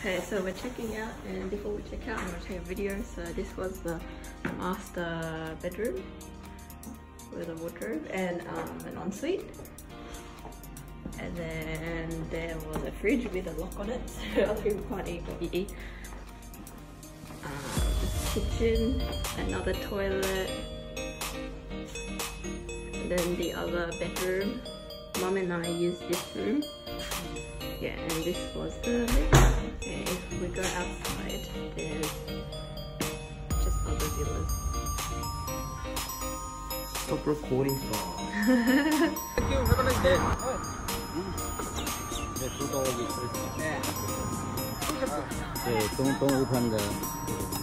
Okay, so we're checking out, and before we check out, I'm gonna take a video. So this was the master bedroom with a wardrobe and um, an ensuite. And then there was a fridge with a lock on it, so other people can't eat what. Um, kitchen, another toilet, and then the other bedroom. Mom and I used this room. Yeah, and this was the we go outside, there's just other villas. Stop recording for. Thank you, have a nice day. Yeah, don't, don't open the...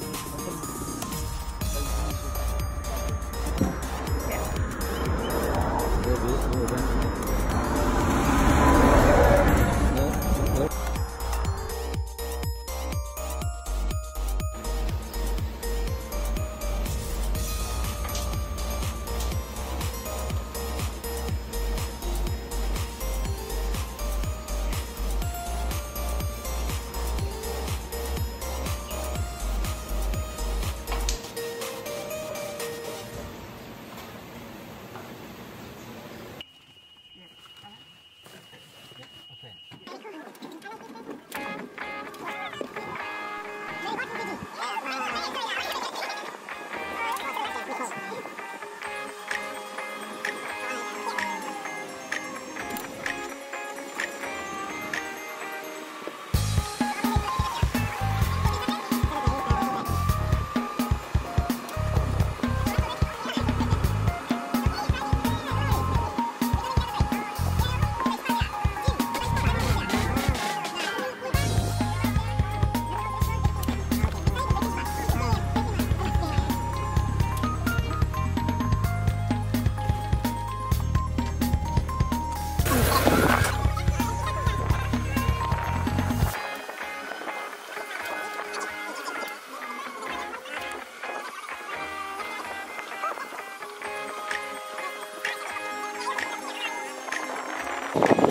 Oh,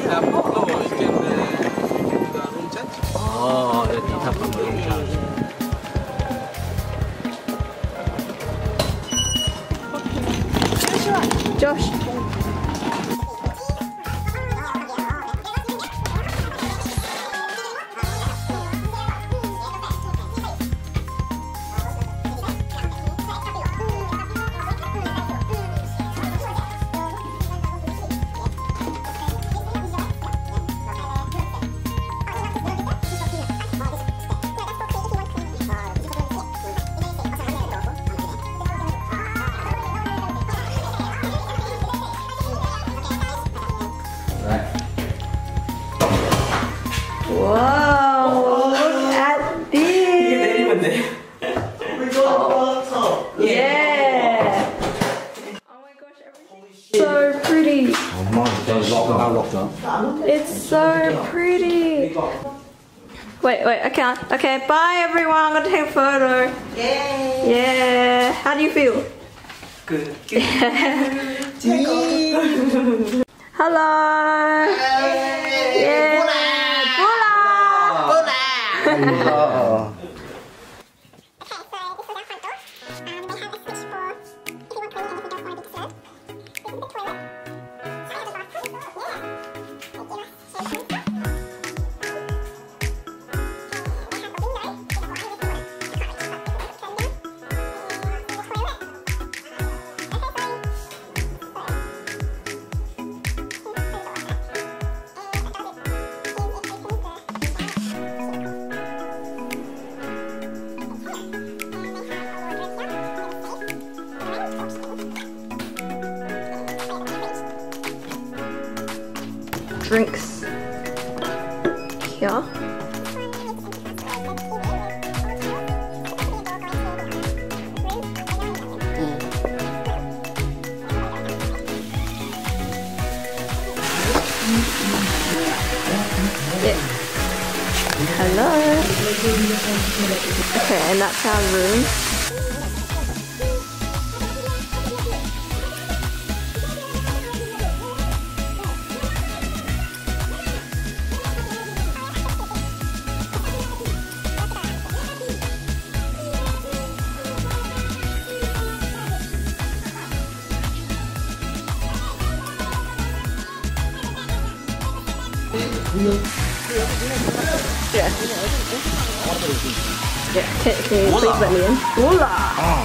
It's so pretty. Wait, wait, I can't. Okay, bye everyone. I'm gonna take a photo. Yay! Yeah. How do you feel? Good. Good. Hello. Yeah. Bula. Drinks here. Hello. Okay, and that's our room. Yeah. Yeah, can, can you please let me in? Voila! Ah.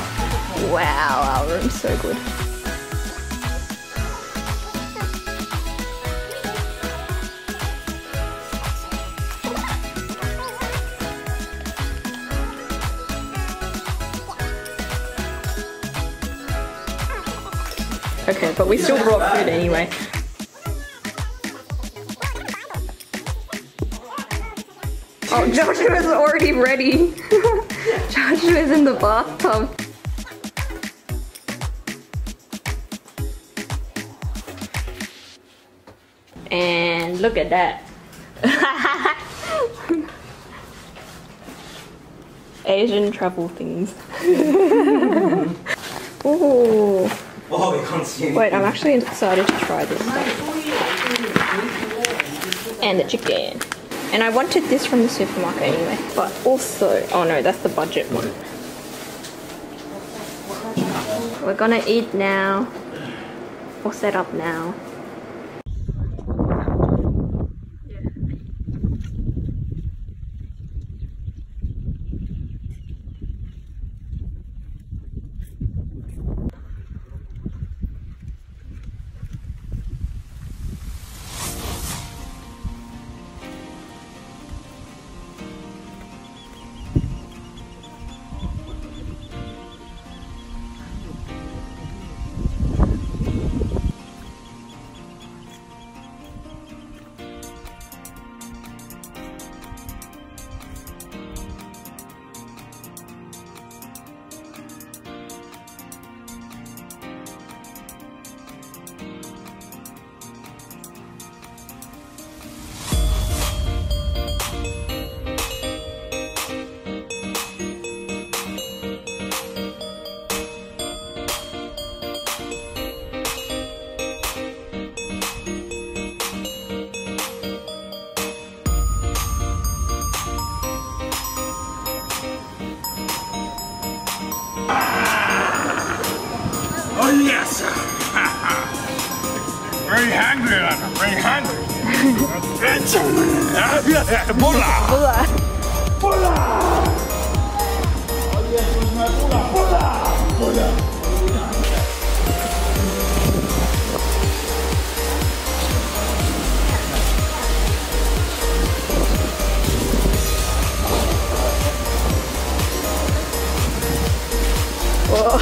Wow, our room's so good. Okay, but we still brought food anyway. Oh, Joshua's already ready. Joshua is in the bathtub. And look at that. Asian travel things. Ooh. Oh, you can't see Wait, I'm actually excited to try this. And the chicken. And I wanted this from the supermarket anyway. But also, oh no, that's the budget one. We're gonna eat now. Or set up now. Very hungry, Lana. Very hungry. Bola! Bula. Bola! Oh yes, where's my bola? Bola! Bola! Whoa,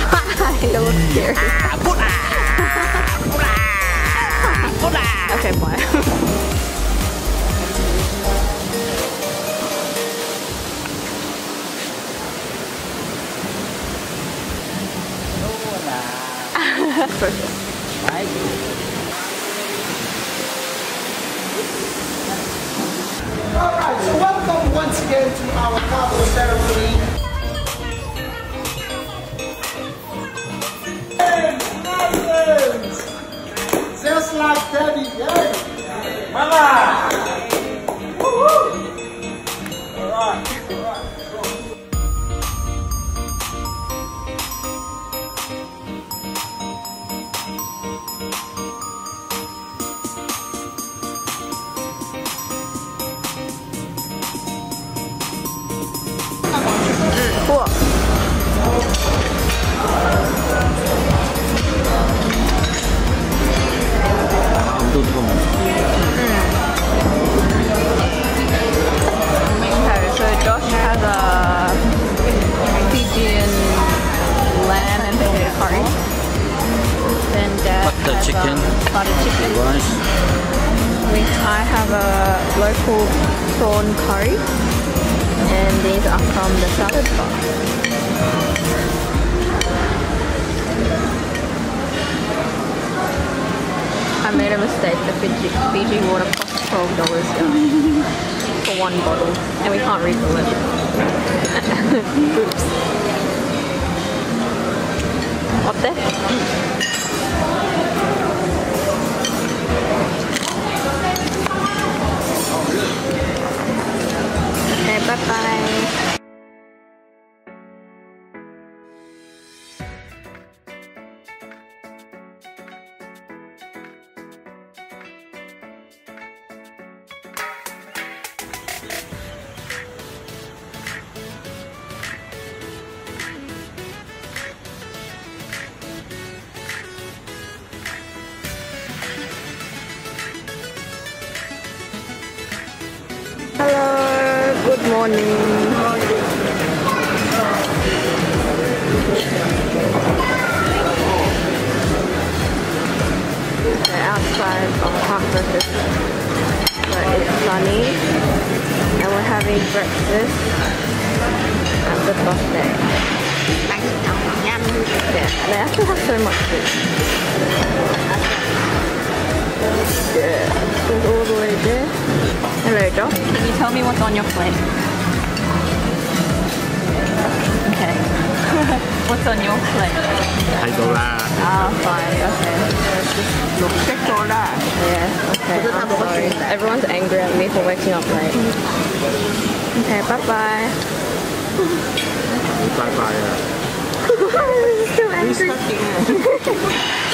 都这么。Butter chicken. Butter chicken. Rice. We, I have a local prawn curry. And these are from the salad bar. I made a mistake. The Fiji, Fiji water costs twelve dollars here for one bottle, and we can't refill it. Oops. 어때? Okay, bye morning. The outside of is but it's sunny and we're having breakfast at the buffet. They actually have so much food. Yeah, goes all the way there. Hello, Doc. Can you tell me what's on your plate? What's on your plate? Taikola. Ah, fine, okay. Taikola. Yeah, okay. I'm sorry. Everyone's angry at me for waking up late. Okay, bye-bye. Bye-bye, yeah. I'm so angry.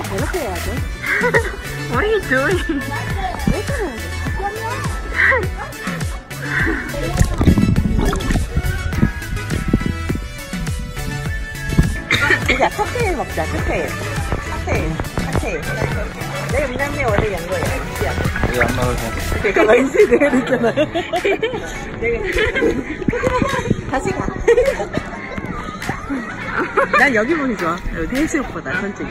왜 저렇게 해야 돼? What are you doing? 칵테일 먹자, 칵테일. 칵테일, 칵테일. 내 음량내 원래 양 거야, 이야. 왜안 먹어서? 내가 만세를 해야 되잖아. 다시 가. 난 여기 보니 좋아. 여기 해수욕보다, 전쪽이.